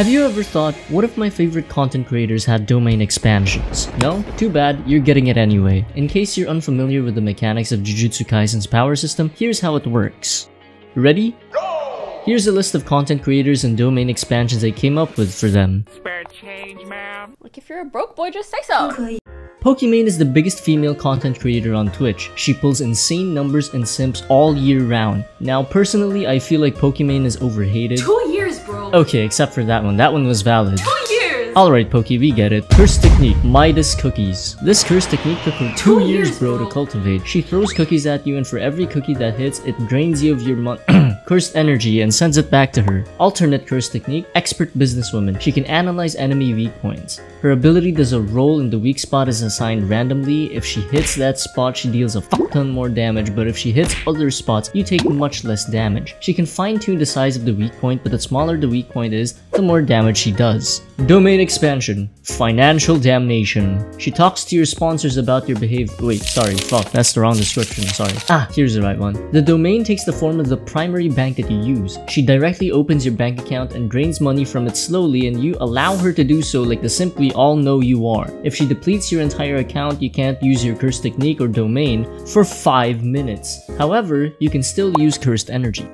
Have you ever thought, what if my favorite content creators had domain expansions? No? Too bad, you're getting it anyway. In case you're unfamiliar with the mechanics of Jujutsu Kaisen's power system, here's how it works. Ready? Go! Here's a list of content creators and domain expansions I came up with for them. Spare change, ma'am. Like if you're a broke boy, just say so. Pokimane is the biggest female content creator on Twitch. She pulls insane numbers and simps all year round. Now, personally, I feel like Pokimane is overhated. Two years, bro. Okay, except for that one. That one was valid. Two years. Alright, Poki, we get it. Curse technique, Midas cookies. This curse technique took her two Two years, years, bro, bro. to cultivate. She throws cookies at you, and for every cookie that hits, it drains you of your mon- cursed energy and sends it back to her. Alternate curse technique, expert businesswoman. She can analyze enemy weak points. Her ability does a roll and the weak spot is assigned randomly. If she hits that spot, she deals a fuck ton more damage, but if she hits other spots, you take much less damage. She can fine-tune the size of the weak point, but the smaller the weak point is, the more damage she does. Domain expansion. Financial damnation. She talks to your sponsors about your behavior. Wait, sorry, fuck, that's the wrong description, sorry. Ah, here's the right one. The domain takes the form of the primary bank that you use. She directly opens your bank account and drains money from it slowly and you allow her to do so like the simp we all know you are. If she depletes your entire account, you can't use your curse technique or domain for 5 minutes. However, you can still use cursed energy.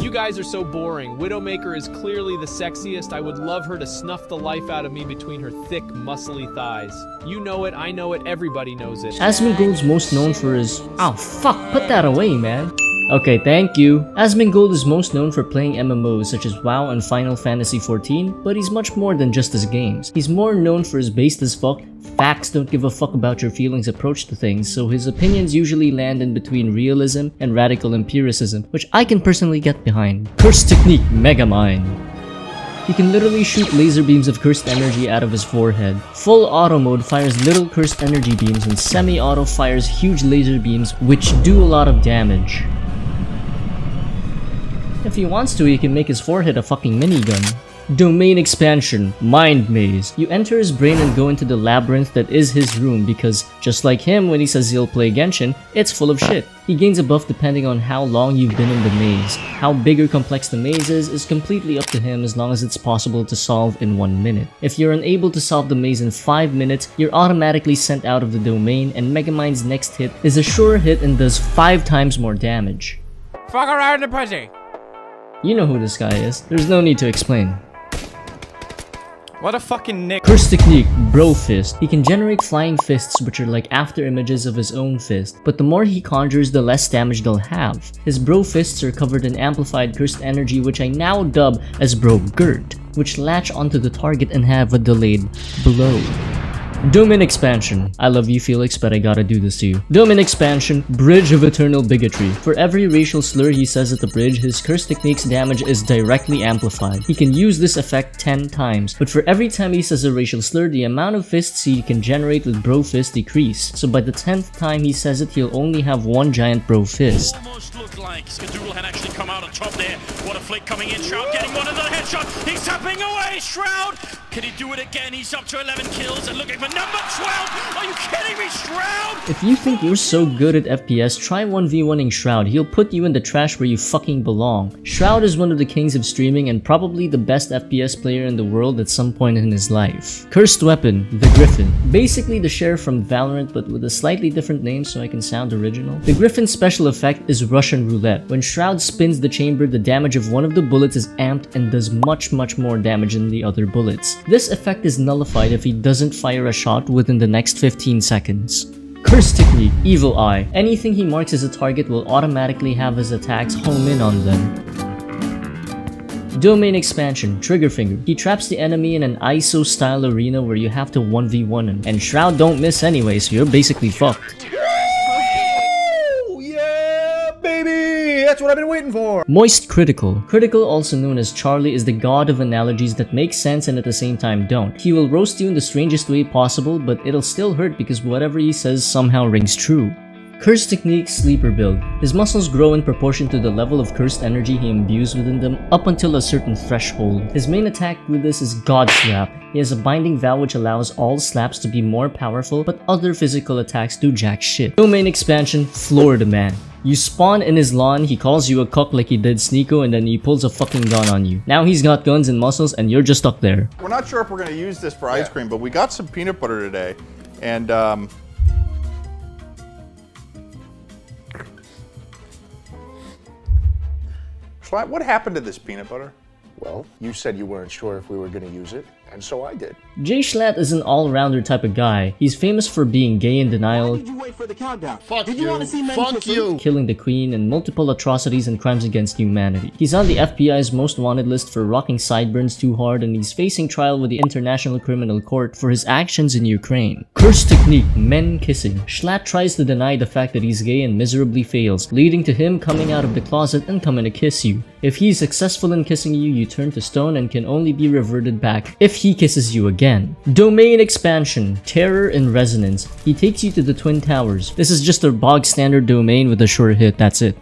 You guys are so boring. Widowmaker is clearly the sexiest. I would love her to snuff the life out of me between her thick, muscly thighs. You know it, I know it, everybody knows it. Asmongold's most known for his- Oh fuck, put that away man. Okay, thank you. Asmongold is most known for playing MMOs such as WoW and Final Fantasy XIV, but he's much more than just his games. He's more known for his based as fuck, facts don't give a fuck about your feelings approach to things, so his opinions usually land in between realism and radical empiricism, which I can personally get behind. Curse Technique Megamind. He can literally shoot laser beams of cursed energy out of his forehead. Full auto mode fires little cursed energy beams and semi-auto fires huge laser beams which do a lot of damage. If he wants to, he can make his forehead a fucking minigun. Domain expansion, Mind Maze. You enter his brain and go into the labyrinth that is his room because, just like him when he says he'll play Genshin, it's full of shit. He gains a buff depending on how long you've been in the maze. How big or complex the maze is is completely up to him as long as it's possible to solve in 1 minute. If you're unable to solve the maze in 5 minutes, you're automatically sent out of the domain and Megamind's next hit is a sure hit and does 5 times more damage. Fuck around the pussy. You know who this guy is, there's no need to explain. What a fucking nick. Curse technique, Bro Fist. He can generate flying fists which are like after images of his own fist, but the more he conjures the less damage they'll have. His Bro Fists are covered in amplified cursed energy which I now dub as Bro Girt, which latch onto the target and have a delayed blow. Domain expansion. I love you Felix, but I gotta do this to you. Domain expansion, Bridge of Eternal Bigotry. For every racial slur he says at the bridge, his curse technique's damage is directly amplified. He can use this effect 10 times, but for every time he says a racial slur, the amount of fists he can generate with Bro Fist decrease. So by the 10th time he says it, he'll only have one giant Bro Fist. almost looked like Skadoodle had actually come out on top there. What a flick coming in. Shroud getting one headshot. He's tapping away. Shroud. Can he do it again? He's up to 11 kills and looking for number 12. Are you kidding me, Shroud? If you think you're so good at FPS, try 1v1ing Shroud. He'll put you in the trash where you fucking belong. Shroud is one of the kings of streaming and probably the best FPS player in the world at some point in his life. Cursed Weapon, the Griffin. Basically the sheriff from Valorant but with a slightly different name so I can sound original. The Griffin's special effect is Russian Roulette. When Shroud spins the chamber, the damage of one of the bullets is amped and does much much more damage than the other bullets. This effect is nullified if he doesn't fire a shot within the next 15 seconds. Curse Technique, Evil Eye. Anything he marks as a target will automatically have his attacks home in on them. Domain Expansion, Trigger Finger. He traps the enemy in an ISO style arena where you have to 1v1 him. And Shroud don't miss anyway, so you're basically fucked. That's what I've been waiting for! Moist Critical. Critical, also known as Charlie, is the god of analogies that make sense and at the same time don't. He will roast you in the strangest way possible, but it'll still hurt because whatever he says somehow rings true. Curse Technique Sleeper Build. His muscles grow in proportion to the level of cursed energy he imbues within them up until a certain threshold. His main attack with this is God Slap. He has a binding vow which allows all slaps to be more powerful, but other physical attacks do jack shit. Domain Expansion Florida Man. You spawn in his lawn, he calls you a cock like he did Sneako, and then he pulls a fucking gun on you. Now he's got guns and muscles, and you're just stuck there. We're not sure if we're going to use this for ice cream, but we got some peanut butter today. And, um, what happened to this peanut butter? Well, you said you weren't sure if we were going to use it, and so I did. Jay Schlatt is an all-rounder type of guy. He's famous for being gay in denial, did you wait for the countdown? Fuck Did you, want to see men Fuck you! killing the queen, and multiple atrocities and crimes against humanity. He's on the FBI's most wanted list for rocking sideburns too hard, and he's facing trial with the International Criminal Court for his actions in Ukraine. Curse technique, men kissing. Schlatt tries to deny the fact that he's gay and miserably fails, leading to him coming out of the closet and coming to kiss you. If he's successful in kissing you, you turn to stone and can only be reverted back if he kisses you again. Domain expansion, terror and resonance. He takes you to the Twin Towers. This is just a bog standard domain with a short hit, that's it.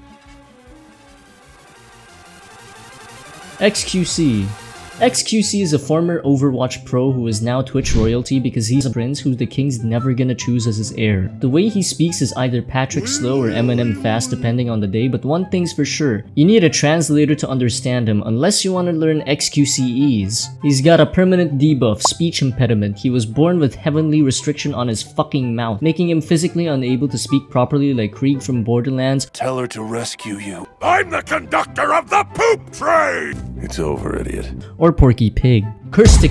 XQC. XQC is a former Overwatch pro who is now Twitch royalty because he's a prince who the king's never gonna choose as his heir. The way he speaks is either Patrick Slow or Eminem fast depending on the day, but one thing's for sure, you need a translator to understand him unless you want to learn XQCEs. He's got a permanent debuff, speech impediment. He was born with heavenly restriction on his fucking mouth, making him physically unable to speak properly like Krieg from Borderlands Tell her to rescue you. I'm the conductor of the poop train! It's over, idiot. Porky Pig. Curse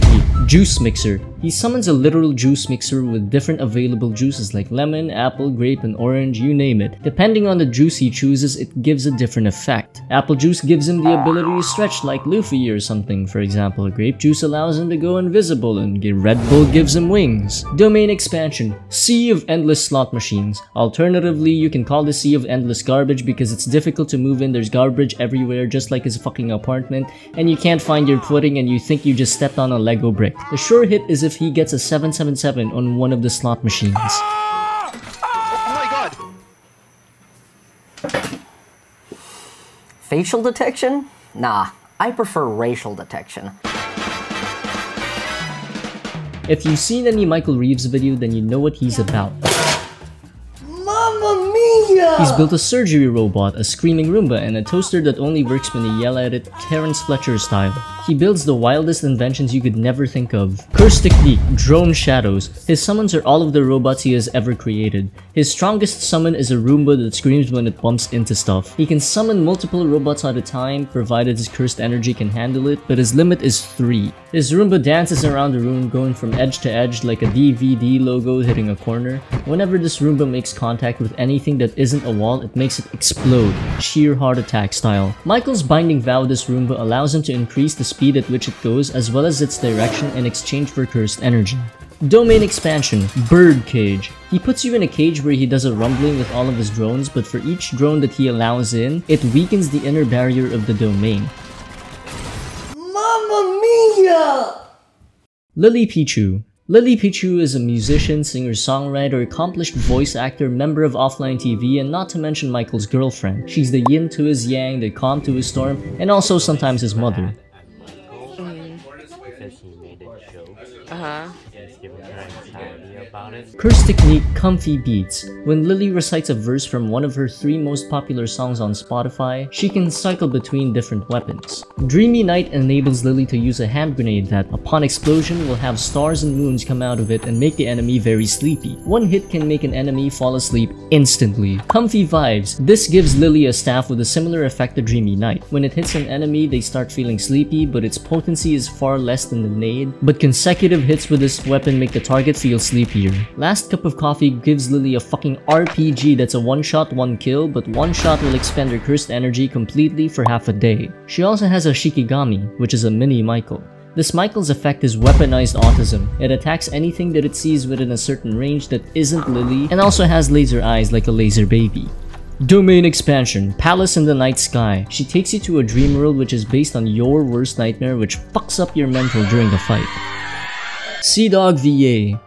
Juice Mixer. He summons a literal juice mixer with different available juices like lemon, apple, grape, and orange, you name it. Depending on the juice he chooses, it gives a different effect. Apple juice gives him the ability to stretch like Luffy or something, for example. Grape juice allows him to go invisible, and Red Bull gives him wings. Domain Expansion, Sea of Endless Slot Machines. Alternatively, you can call the Sea of Endless Garbage because it's difficult to move in, there's garbage everywhere just like his fucking apartment, and you can't find your footing and you think you just stepped on a Lego brick. The sure hit is if he gets a 777 on one of the slot machines. Oh my god! Facial detection? Nah, I prefer racial detection. If you've seen any Michael Reeves video, then you know what he's about. Mamma mia! He's built a surgery robot, a screaming Roomba, and a toaster that only works when you yell at it, Terrence Fletcher style. He builds the wildest inventions you could never think of. Curse Technique, Drone Shadows. His summons are all of the robots he has ever created. His strongest summon is a Roomba that screams when it bumps into stuff. He can summon multiple robots at a time, provided his cursed energy can handle it, but his limit is 3. His Roomba dances around the room going from edge to edge like a DVD logo hitting a corner. Whenever this Roomba makes contact with anything that isn't a wall, it makes it explode, sheer heart attack style. Michael's Binding Vow this Roomba allows him to increase the speed at which it goes as well as its direction in exchange for cursed energy. Domain expansion, Bird Cage. He puts you in a cage where he does a rumbling with all of his drones, but for each drone that he allows in, it weakens the inner barrier of the domain. Mamma mia! Lily Pichu. Lily Pichu is a musician, singer, songwriter, accomplished voice actor, member of Offline TV, and not to mention Michael's girlfriend. She's the yin to his yang, the calm to his storm, and also sometimes his mother because he made a joke. Uh-huh. Uh huh. Giving her anxiety. Uh-huh. Curse Technique Comfy Beats. When Lily recites a verse from one of her three most popular songs on Spotify, she can cycle between different weapons. Dreamy Night enables Lily to use a hand grenade that, upon explosion, will have stars and moons come out of it and make the enemy very sleepy. One hit can make an enemy fall asleep instantly. Comfy Vibes. This gives Lily a staff with a similar effect to Dreamy Night. When it hits an enemy, they start feeling sleepy, but its potency is far less than the nade. But consecutive hits with this weapon make the target feel Last Cup of Coffee gives Lily a fucking RPG that's a one shot, one kill, but one shot will expend her cursed energy completely for half a day. She also has a Shikigami, which is a mini Michael. This Michael's effect is weaponized autism. It attacks anything that it sees within a certain range that isn't Lily, and also has laser eyes like a laser baby. Domain expansion, Palace in the Night Sky. She takes you to a dream world which is based on your worst nightmare which fucks up your mental during the fight. CDawgVA.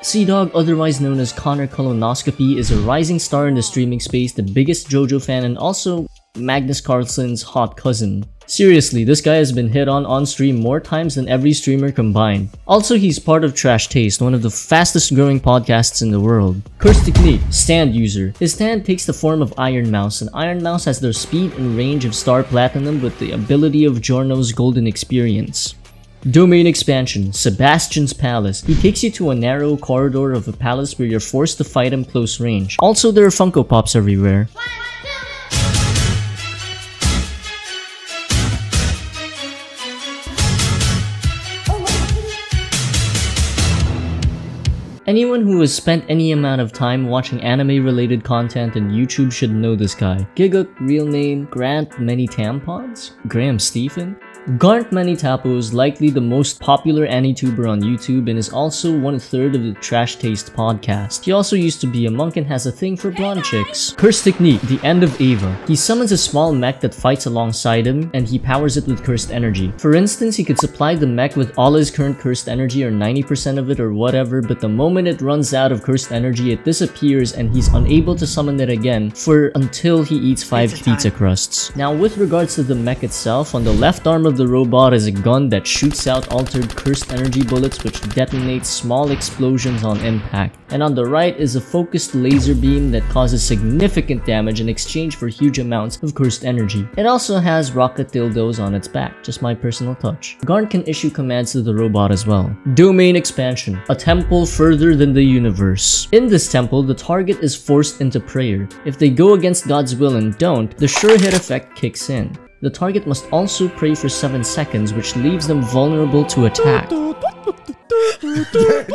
Sea Dog, otherwise known as Connor Colonoscopy, is a rising star in the streaming space, the biggest JoJo fan, and also Magnus Carlsen's hot cousin. Seriously, this guy has been hit on on stream more times than every streamer combined. Also, he's part of Trash Taste, one of the fastest growing podcasts in the world. Curse Technique, stand user. His stand takes the form of Iron Mouse, and Iron Mouse has the speed and range of Star Platinum with the ability of Giorno's Golden Experience. Domain expansion, Sebastian's Palace. He takes you to a narrow corridor of a palace where you're forced to fight him close range. Also, there are Funko Pops everywhere. Anyone who has spent any amount of time watching anime related content on YouTube should know this guy. Gigguk, real name, Grant Many Tampons? Graham Stephen? Garnt Maneetapho is likely the most popular AniTuber on YouTube and is also one third of the Trash Taste podcast. He also used to be a monk and has a thing for blonde chicks. Curse Technique, the end of Eva. He summons a small mech that fights alongside him and he powers it with cursed energy. For instance, he could supply the mech with all his current cursed energy or 90% of it or whatever, but the moment it runs out of cursed energy, it disappears and he's unable to summon it again for until he eats 5 pizza, pizza crusts. Now with regards to the mech itself, on the left arm of the robot is a gun that shoots out altered cursed energy bullets which detonate small explosions on impact. And on the right is a focused laser beam that causes significant damage in exchange for huge amounts of cursed energy. It also has rocket dildos on its back, just my personal touch. Garn can issue commands to the robot as well. Domain expansion, a temple further than the universe. In this temple, the target is forced into prayer. If they go against God's will and don't, the sure hit effect kicks in. The target must also pray for 7 seconds, which leaves them vulnerable to attack. Every time.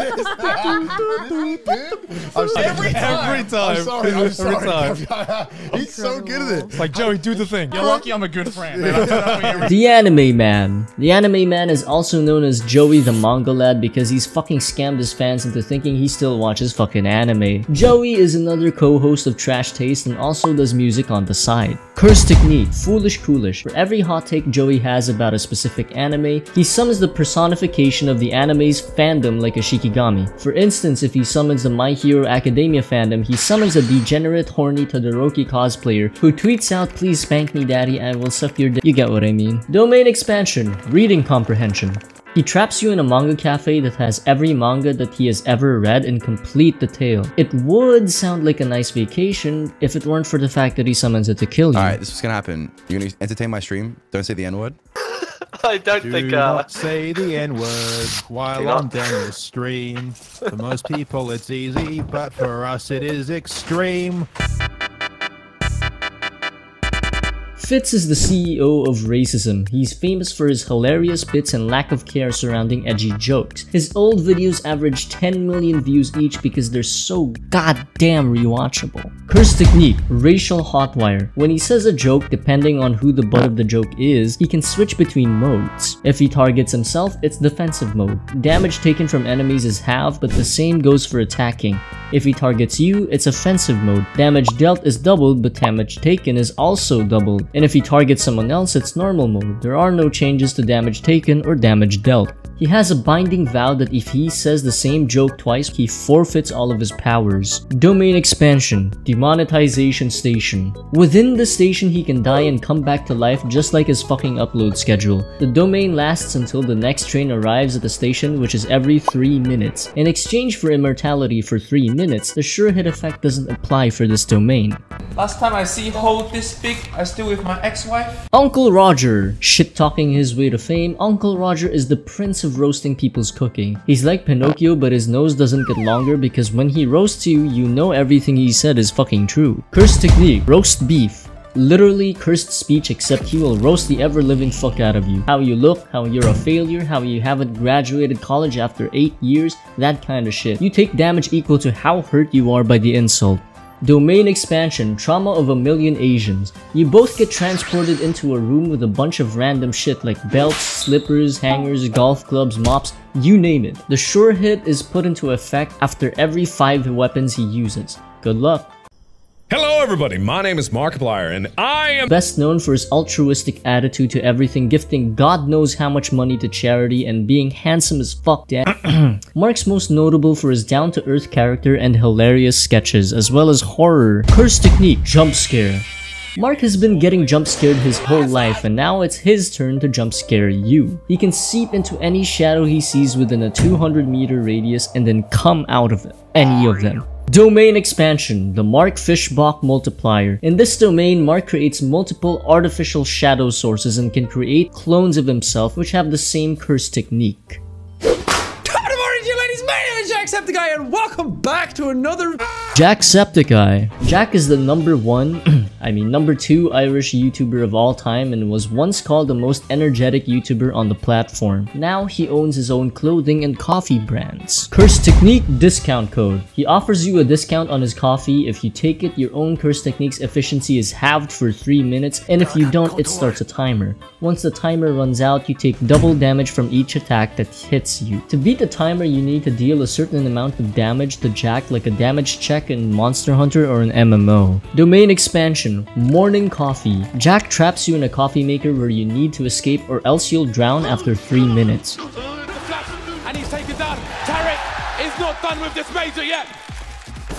Every time. I'm sorry. I'm Every time. He's so good at it. It's like, Joey, do the thing. You're lucky I'm a good friend. man. That's what you're- The Anime Man. The Anime Man is also known as Joey the Manga Lad because he's fucking scammed his fans into thinking he still watches fucking anime. Joey is another co-host of Trash Taste and also does music on the side. Curse Technique, Foolish Coolish. For every hot take Joey has about a specific anime, he summons the personification of the anime's fandom like a Shikigami. For instance, if he summons the My Hero Academia fandom, he summons a degenerate horny Todoroki cosplayer who tweets out please spank me daddy I will suck your dick. You get what I mean. Domain expansion, reading comprehension. He traps you in a manga cafe that has every manga that he has ever read in complete detail. It would sound like a nice vacation if it weren't for the fact that he summons it to kill you. All right, this is what's gonna happen. You're gonna entertain my stream. Don't say the N word. I don't Do think. Uh, not say the N word while Do not. on Daniel's stream. For most people, it's easy, but for us, it is extreme. Fitz is the CEO of Racism. He's famous for his hilarious bits and lack of care surrounding edgy jokes. His old videos average 10 million views each because they're so goddamn rewatchable. Curse Technique, Racial Hotwire. When he says a joke, depending on who the butt of the joke is, he can switch between modes. If he targets himself, it's defensive mode. Damage taken from enemies is half, but the same goes for attacking. If he targets you, it's offensive mode. Damage dealt is doubled, but damage taken is also doubled. And if he targets someone else, it's normal mode. There are no changes to damage taken or damage dealt. He has a binding vow that if he says the same joke twice, he forfeits all of his powers. Domain expansion, demonetization station. Within the station, he can die and come back to life just like his fucking upload schedule. The domain lasts until the next train arrives at the station, which is every 3 minutes. In exchange for immortality for 3 minutes, the sure hit effect doesn't apply for this domain. Last time I see hold this big, I still with my ex-wife. Uncle Roger, shit talking his way to fame, Uncle Roger is the prince of roasting people's cooking. He's like Pinocchio, but his nose doesn't get longer because when he roasts you, you know everything he said is fucking true. Curse technique, roast beef. Literally cursed speech except he will roast the ever-living fuck out of you. How you look, how you're a failure, how you haven't graduated college after 8 years, that kind of shit. You take damage equal to how hurt you are by the insult. Domain expansion, trauma of a million Asians. You both get transported into a room with a bunch of random shit like belts, slippers, hangers, golf clubs, mops, you name it. The sure hit is put into effect after every 5 weapons he uses. Good luck. Hello, everybody. My name is Markiplier, and I am Best known for his altruistic attitude to everything, gifting God knows how much money to charity and being handsome as fuck. Damn. Mark's most notable for his down-to-earth character and hilarious sketches, as well as horror, curse technique, jump scare. Mark has been getting jump scared his whole life and now it's his turn to jump scare you. He can seep into any shadow he sees within a 200 meter radius and then come out of it, any of them. Domain expansion, the Mark Fischbach multiplier. In this domain, Mark creates multiple artificial shadow sources and can create clones of himself which have the same curse technique. Jacksepticeye and welcome back to another Jacksepticeye. Jack is the number one, I mean number two Irish YouTuber of all time and was once called the most energetic YouTuber on the platform. Now he owns his own clothing and coffee brands. Curse Technique discount code. He offers you a discount on his coffee. If you take it, your own Curse Technique's efficiency is halved for 3 minutes and if you don't, it starts a timer. Once the timer runs out, you take double damage from each attack that hits you. To beat the timer, you need to deal a certain amount of damage to Jack like a damage check in Monster Hunter or an MMO. Domain expansion, morning coffee. Jack traps you in a coffee maker where you need to escape or else you'll drown after 3 minutes. And he's taken down. Tarik is not done with this major yet.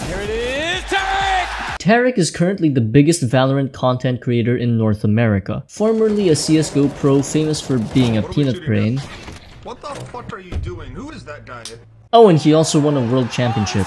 Here it is, Tarik! Tarik is currently the biggest Valorant content creator in North America. Formerly a CSGO pro famous for being a peanut brain. What the fuck are you doing? Who is that guy? Oh, and he also won a world championship.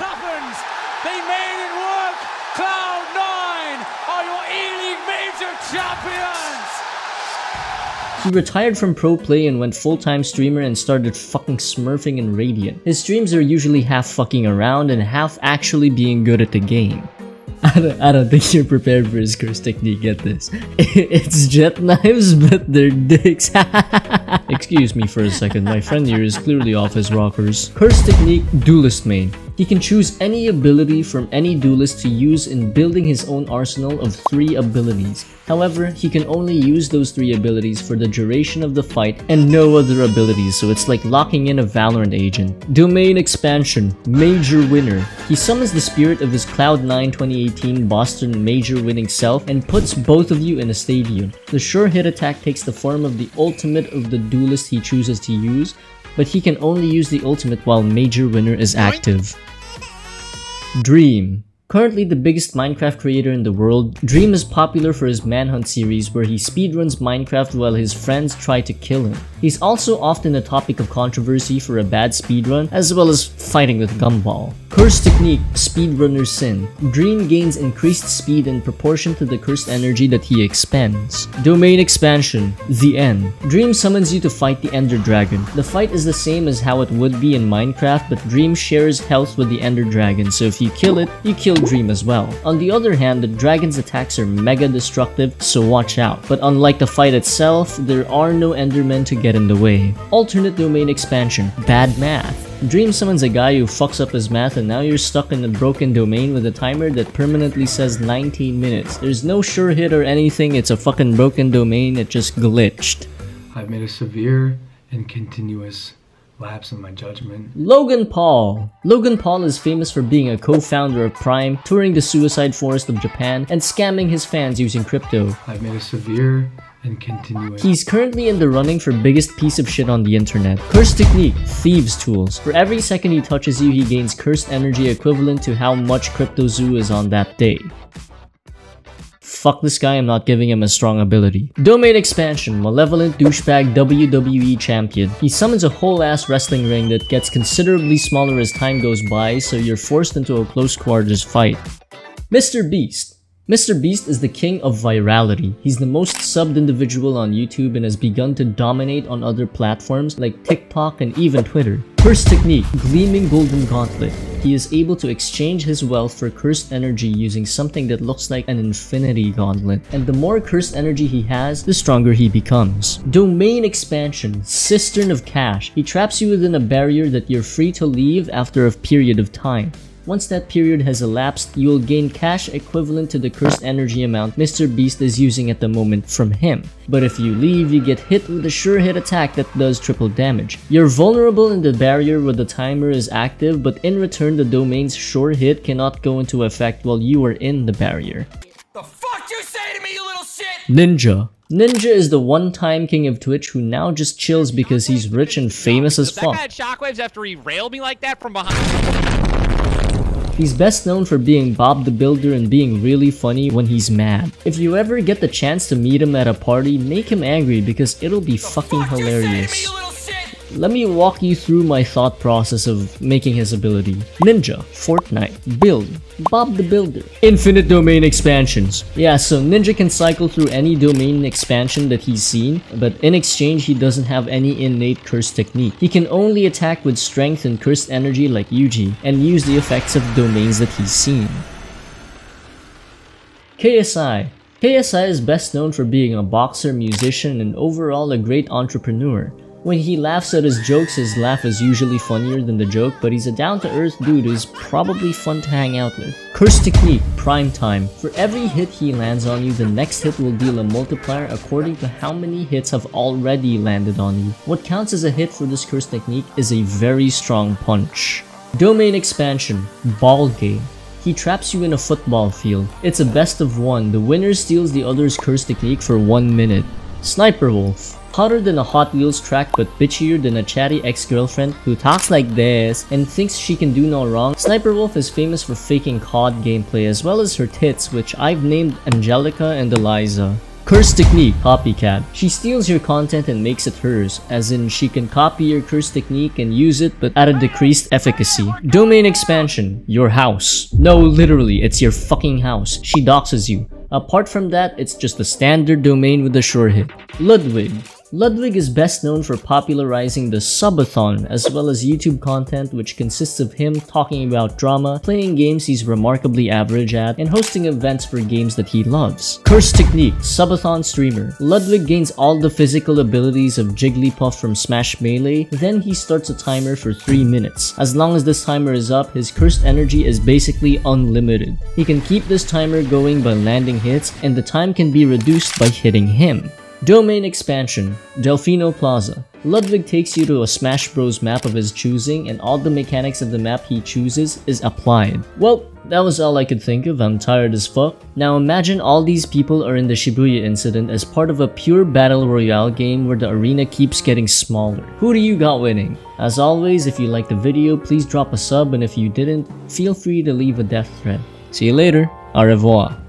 He retired from pro play and went full-time streamer and started fucking smurfing in Radiant. His streams are usually half fucking around and half actually being good at the game. I don't, I don't think you're prepared for his curse technique, get this. It's jet knives, but they're dicks. Excuse me for a second, my friend here is clearly off his rockers. Curse technique, duelist main. He can choose any ability from any duelist to use in building his own arsenal of 3 abilities. However, he can only use those 3 abilities for the duration of the fight and no other abilities, so it's like locking in a Valorant agent. Domain expansion, major winner. He summons the spirit of his Cloud9 2018 Boston major winning self and puts both of you in a stadium. The sure hit attack takes the form of the ultimate of the duelist he chooses to use, but he can only use the ultimate while Major Winner is active. Dream Currently the biggest Minecraft creator in the world, Dream is popular for his Manhunt series where he speedruns Minecraft while his friends try to kill him. He's also often a topic of controversy for a bad speedrun, as well as fighting with Gumball. Curse Technique, Speedrunner Sin. Dream gains increased speed in proportion to the cursed energy that he expends. Domain Expansion, The End. Dream summons you to fight the Ender Dragon. The fight is the same as how it would be in Minecraft, but Dream shares health with the Ender Dragon, so if you kill it, you kill Dream as well. On the other hand, the dragon's attacks are mega destructive, so watch out. But unlike the fight itself, there are no Endermen to get in the way. Alternate Domain Expansion, Bad Math. Dream summons a guy who fucks up his math and now you're stuck in a broken domain with a timer that permanently says 19 minutes. There's no sure hit or anything, it's a fucking broken domain, it just glitched. I've made a severe and continuous lapse in my judgment. Logan Paul. Logan Paul is famous for being a co-founder of Prime, touring the suicide forest of Japan, and scamming his fans using crypto. I've made a severe and continuous. He's currently in the running for biggest piece of shit on the internet. Curse Technique, Thieves Tools. For every second he touches you, he gains cursed energy equivalent to how much CryptoZoo is on that day. Fuck this guy, I'm not giving him a strong ability. Domain Expansion, Malevolent Douchebag WWE Champion. He summons a whole ass wrestling ring that gets considerably smaller as time goes by, so you're forced into a close quarters fight. Mr. Beast. Mr. Beast is the king of virality. He's the most subbed individual on YouTube and has begun to dominate on other platforms like TikTok and even Twitter. Curse Technique, Gleaming Golden Gauntlet. He is able to exchange his wealth for cursed energy using something that looks like an infinity gauntlet. And the more cursed energy he has, the stronger he becomes. Domain Expansion, Cistern of Cash. He traps you within a barrier that you're free to leave after a period of time. Once that period has elapsed, you will gain cash equivalent to the cursed energy amount Mr. Beast is using at the moment from him. But if you leave, you get hit with a sure hit attack that does triple damage. You're vulnerable in the barrier where the timer is active, but in return the domain's sure hit cannot go into effect while you are in the barrier. The fuck you say to me, you little shit? Ninja. Ninja is the one-time king of Twitch who now just chills because he's rich and famous as fuck. That guy had shockwaves after he railed me like that from behind. He's best known for being Bob the Builder and being really funny when he's mad. If you ever get the chance to meet him at a party, make him angry because it'll be fucking hilarious. Let me walk you through my thought process of making his ability. Ninja, Fortnite, Build, Bob the Builder. Infinite domain expansions. Yeah, so Ninja can cycle through any domain expansion that he's seen, but in exchange he doesn't have any innate curse technique. He can only attack with strength and cursed energy like Yuji, and use the effects of domains that he's seen. KSI. KSI is best known for being a boxer, musician, and overall a great entrepreneur. When he laughs at his jokes, his laugh is usually funnier than the joke, but he's a down-to-earth dude who's probably fun to hang out with. Curse Technique, Prime Time. For every hit he lands on you, the next hit will deal a multiplier according to how many hits have already landed on you. What counts as a hit for this Curse Technique is a very strong punch. Domain Expansion, Ball Game. He traps you in a football field. It's a best of one. The winner steals the other's curse technique for one minute. Sniper Wolf. Hotter than a Hot Wheels track but bitchier than a chatty ex-girlfriend who talks like this and thinks she can do no wrong, Sniper Wolf is famous for faking COD gameplay as well as her tits which I've named Angelica and Eliza. Curse Technique Copycat. She steals your content and makes it hers, as in she can copy your curse technique and use it but at a decreased efficacy. Domain Expansion. Your house. No, literally, it's your fucking house. She doxes you. Apart from that, it's just a standard domain with a sure hit. Ludwig. Ludwig is best known for popularizing the subathon as well as YouTube content which consists of him talking about drama, playing games he's remarkably average at, and hosting events for games that he loves. Curse Technique, subathon streamer. Ludwig gains all the physical abilities of Jigglypuff from Smash Melee, then he starts a timer for 3 minutes. As long as this timer is up, his cursed energy is basically unlimited. He can keep this timer going by landing hits, and the time can be reduced by hitting him. Domain Expansion, Delfino Plaza. Ludwig takes you to a Smash Bros map of his choosing and all the mechanics of the map he chooses is applied. Well, that was all I could think of, I'm tired as fuck. Now imagine all these people are in the Shibuya incident as part of a pure battle royale game where the arena keeps getting smaller. Who do you got winning? As always, if you liked the video, please drop a sub and if you didn't, feel free to leave a death threat. See you later, au revoir.